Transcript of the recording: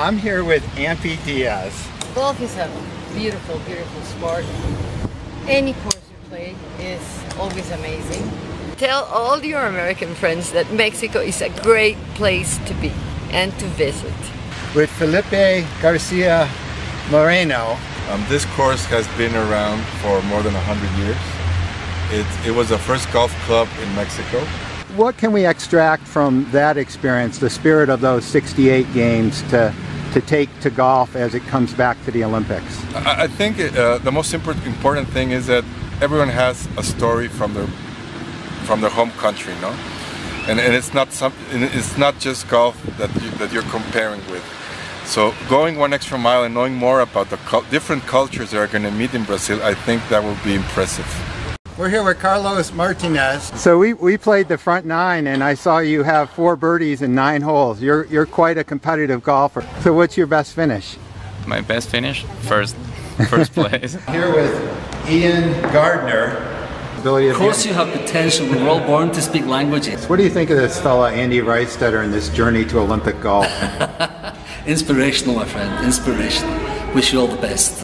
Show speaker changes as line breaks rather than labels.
I'm here with Ampi Diaz.
Golf is a beautiful, beautiful sport. Any course you play is always amazing. Tell all your American friends that Mexico is a great place to be and to visit.
With Felipe Garcia Moreno.
Um, this course has been around for more than 100 years. It, it was the first golf club in Mexico.
What can we extract from that experience, the spirit of those 68 games, to, to take to golf as it comes back to the Olympics?
I, I think uh, the most important thing is that everyone has a story from their from their home country, no? And, and it's not some, it's not just golf that you, that you're comparing with. So going one extra mile and knowing more about the different cultures that are going to meet in Brazil, I think that will be impressive.
We're here with Carlos Martinez. So we, we played the front nine and I saw you have four birdies in nine holes. You're, you're quite a competitive golfer. So what's your best finish?
My best finish? First, first place.
here with Ian Gardner.
Of course you have potential. We're all born to speak languages.
What do you think of this fella, Andy Reistetter, and this journey to Olympic golf?
Inspirational, my friend. Inspirational. Wish you all the best.